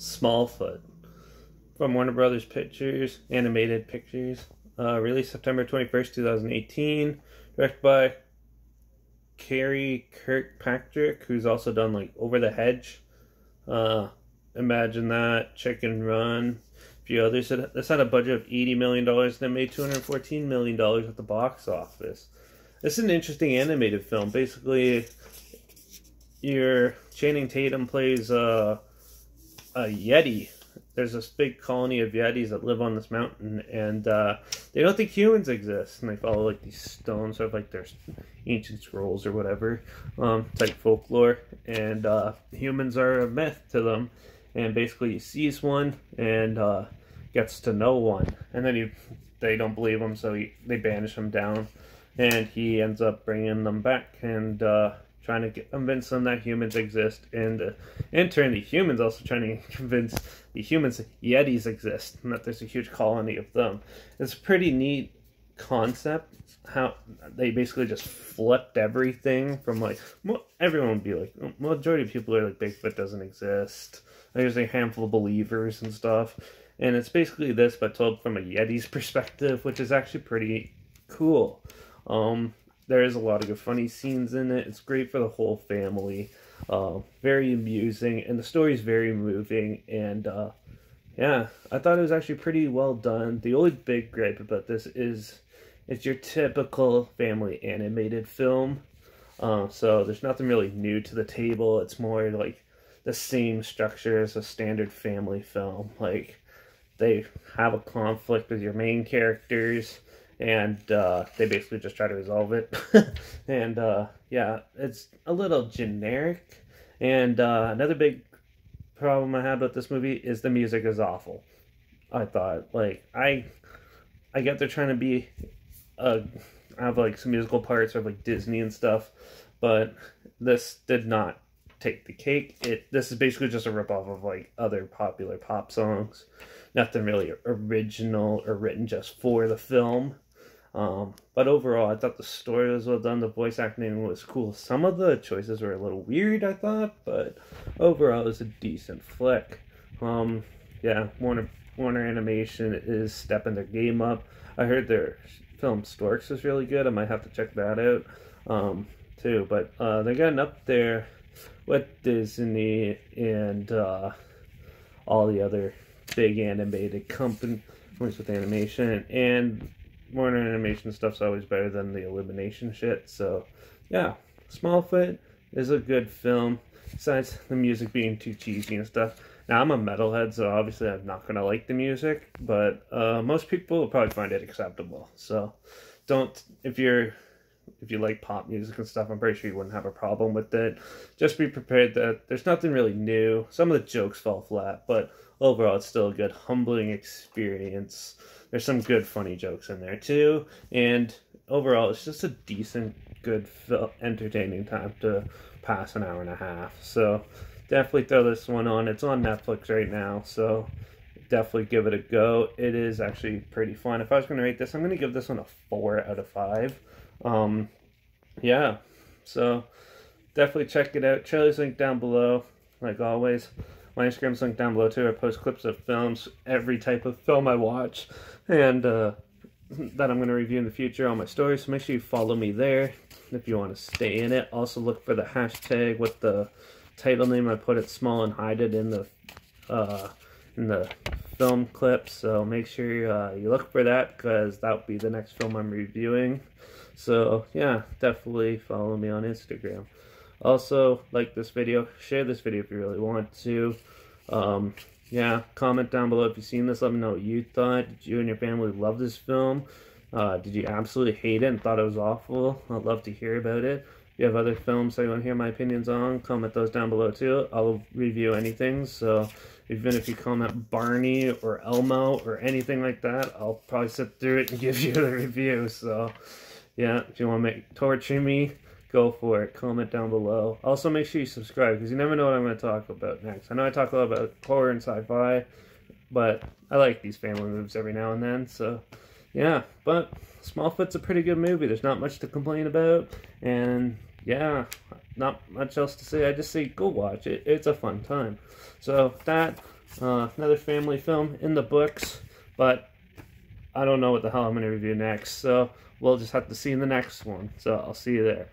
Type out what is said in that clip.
Smallfoot from Warner Brothers Pictures, animated pictures, uh, released September 21st, 2018, directed by Karey Kirkpatrick, who's also done like Over the Hedge. Uh, imagine that, Chicken Run, a few others. This had a budget of $80 million and it made $214 million at the box office. This is an interesting animated film. Basically, your Channing Tatum plays uh, a Yeti. There's this big colony of Yetis that live on this mountain, and uh, they don't think humans exist, and they follow like these stones, sort of like their ancient scrolls or whatever, um, type folklore. And uh, humans are a myth to them, and basically he sees one and uh, gets to know one, and then he, they don't believe him, so he, they banish him down, and he ends up bringing them back and uh, trying to convince them that humans exist, and uh, in turn, the humans also trying to convince the humans that Yetis exist and that there's a huge colony of them. It's a pretty neat concept how they basically just flipped everything from like everyone would be like majority of people are like Bigfoot doesn't exist. There's a handful of believers and stuff, and it's basically this but told from a Yeti's perspective, which is actually pretty cool. Um, there is a lot of good funny scenes in it. It's great for the whole family. Uh, very amusing, and the story is very moving. And uh, yeah, I thought it was actually pretty well done. The only big gripe about this is it's your typical family animated film. Uh, so there's nothing really new to the table. It's more like the same structure as a standard family film. Like they have a conflict with your main characters and uh, they basically just try to resolve it. and uh, yeah, it's a little generic. And uh, another big problem I had with this movie is the music is awful. I thought like I, I get they're trying to be, uh, have like some musical parts of like Disney and stuff, but this did not take the cake. It this is basically just a ripoff of like other popular pop songs. Nothing really original or written just for the film. Um, but overall, I thought the story was well done. The voice acting was cool. Some of the choices were a little weird, I thought, but overall, it was a decent flick. Um, yeah, Warner Warner Animation is stepping their game up. I heard their film Storks is really good. I might have to check that out um, too. But uh, they're getting up there with Disney and uh, all the other big animated companies with animation and Warner Animation stuff's always better than the Illumination shit. So, yeah, Smallfoot is a good film. Besides the music being too cheesy and stuff. Now I'm a metalhead, so obviously I'm not gonna like the music, but uh, most people will probably find it acceptable. So, don't if you're if you like pop music and stuff, I'm pretty sure you wouldn't have a problem with it. Just be prepared that there's nothing really new. Some of the jokes fall flat, but overall, it's still a good, humbling experience. There's some good, funny jokes in there too, and overall, it's just a decent, good, entertaining time to pass an hour and a half. So definitely throw this one on. It's on Netflix right now, so definitely give it a go. It is actually pretty fun. If I was going to rate this, I'm going to give this one a four out of five. Um, yeah, so definitely check it out. Trailer's link down below, like always. My Instagram's linked down below too. I post clips of films, every type of film I watch, and uh, that I'm going to review in the future on my stories. So make sure you follow me there if you want to stay in it. Also look for the hashtag with the title name. I put it small and hide it in the uh, in the film clip. So make sure uh, you look for that because that will be the next film I'm reviewing. So yeah, definitely follow me on Instagram. Also, like this video, share this video if you really want to. Um, yeah, comment down below if you've seen this. Let me know what you thought. Did you and your family love this film? Uh, did you absolutely hate it and thought it was awful? I'd love to hear about it. If you have other films that you want to hear my opinions on, comment those down below too. I'll review anything. So even if you comment Barney or Elmo or anything like that, I'll probably sit through it and give you the review. So yeah, if you want to make torture me, go for it. Comment down below. Also, make sure you subscribe because you never know what I'm going to talk about next. I know I talk a lot about horror and sci-fi, but I like these family movies every now and then. So, yeah. But Smallfoot's a pretty good movie. There's not much to complain about, and yeah, not much else to say. I just say go watch it. It's a fun time. So that Uh, another family film in the books, but I don't know what the hell I'm going to review next. So we'll just have to see in the next one. So I'll see you there.